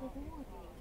这个目的。